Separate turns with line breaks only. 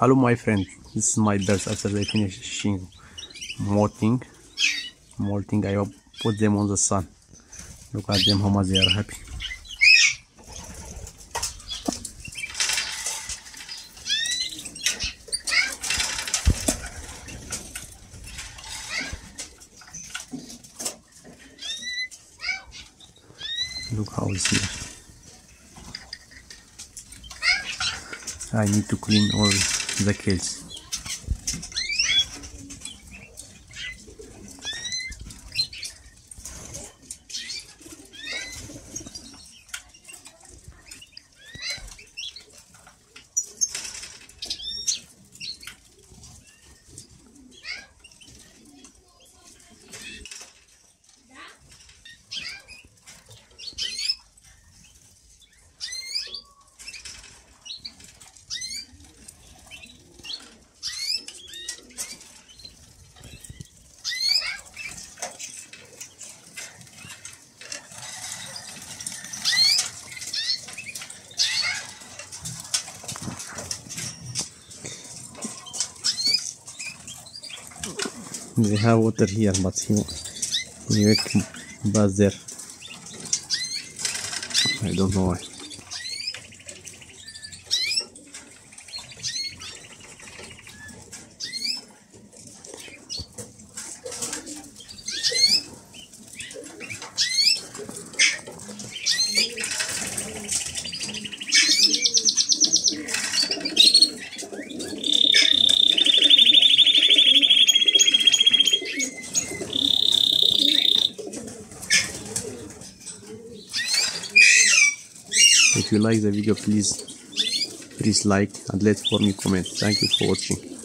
hello my friend. This is my birds after they finishing molting molting i put them on the sun. Look at them how much they are happy. Look how it's here. I need to clean all the kills they have water here but he went back there I don't know why if you like the video please please like and let for me comment. Thank you for watching